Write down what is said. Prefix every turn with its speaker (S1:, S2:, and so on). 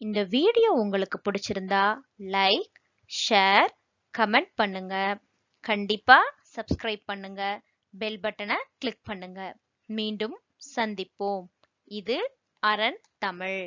S1: இந்த வீடியோ உங்களுக்கு பிடிச்சிருந்தா லைக் ஷேர் கமெண்ட் பண்ணுங்க. கண்டிப்பா சப்ஸ்கிரைப் பண்ணுங்க. பெல் பட்டனை கிளிக் பண்ணுங்க. மீண்டும் சந்திப்போம். இது அரண் தமிழ்.